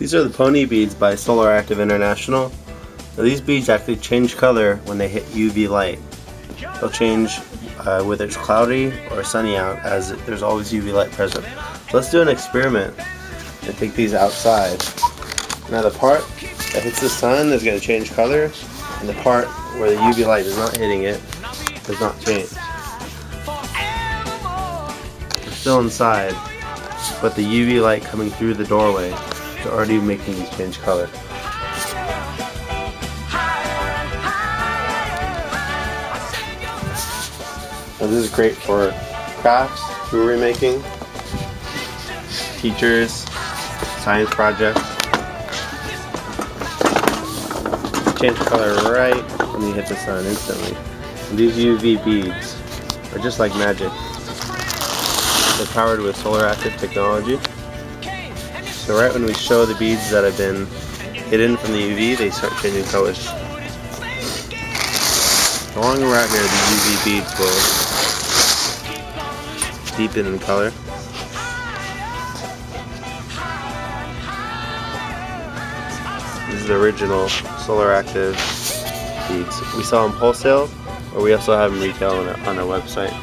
These are the pony beads by SolarActive International. Now these beads actually change color when they hit UV light. They'll change uh, whether it's cloudy or sunny out as there's always UV light present. So let's do an experiment and take these outside. Now the part that hits the sun is going to change color and the part where the UV light is not hitting it does not change. We're still inside, but the UV light coming through the doorway is already making these change color. This is great for crafts, jewelry making, teachers, science projects. Change color right when you hit the sun instantly. And these UV beads are just like magic. They're powered with SolarActive technology. So right when we show the beads that have been hidden from the UV, they start changing colors. The longer we're out here, the UV beads will deepen in color. This is the original SolarActive beads. We sell them wholesale, or we also have them retail on our, on our website.